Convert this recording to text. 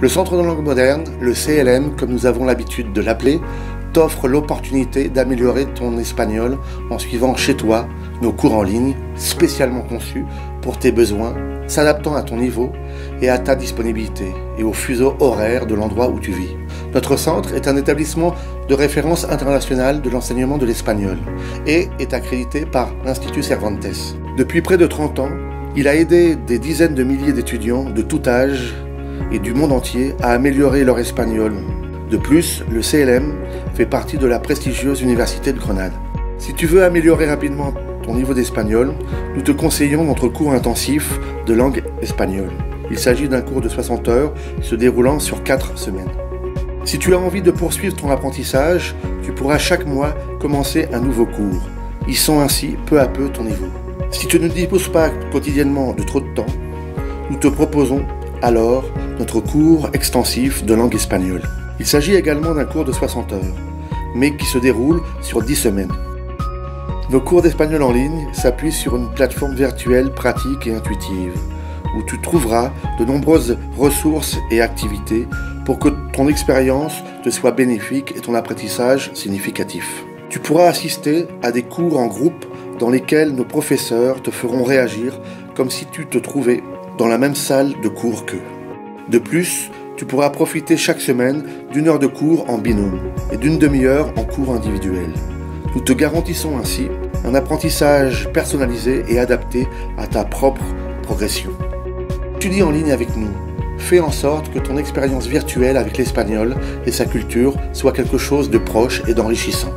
Le Centre de langue moderne, le CLM comme nous avons l'habitude de l'appeler, t'offre l'opportunité d'améliorer ton espagnol en suivant chez toi nos cours en ligne spécialement conçus pour tes besoins, s'adaptant à ton niveau et à ta disponibilité et au fuseau horaire de l'endroit où tu vis. Notre centre est un établissement de référence internationale de l'enseignement de l'espagnol et est accrédité par l'Institut Cervantes. Depuis près de 30 ans, il a aidé des dizaines de milliers d'étudiants de tout âge et du monde entier à améliorer leur espagnol. De plus, le CLM fait partie de la prestigieuse Université de Grenade. Si tu veux améliorer rapidement ton niveau d'espagnol, nous te conseillons notre cours intensif de langue espagnole. Il s'agit d'un cours de 60 heures se déroulant sur 4 semaines. Si tu as envie de poursuivre ton apprentissage, tu pourras chaque mois commencer un nouveau cours. Ils sont ainsi peu à peu ton niveau. Si tu ne disposes pas quotidiennement de trop de temps, nous te proposons alors notre cours extensif de langue espagnole. Il s'agit également d'un cours de 60 heures, mais qui se déroule sur 10 semaines. Nos cours d'espagnol en ligne s'appuient sur une plateforme virtuelle pratique et intuitive, où tu trouveras de nombreuses ressources et activités pour que ton expérience te soit bénéfique et ton apprentissage significatif. Tu pourras assister à des cours en groupe dans lesquels nos professeurs te feront réagir comme si tu te trouvais dans la même salle de cours qu'eux. De plus, tu pourras profiter chaque semaine d'une heure de cours en binôme et d'une demi-heure en cours individuel. Nous te garantissons ainsi un apprentissage personnalisé et adapté à ta propre progression. Étudie en ligne avec nous. Fais en sorte que ton expérience virtuelle avec l'espagnol et sa culture soit quelque chose de proche et d'enrichissant.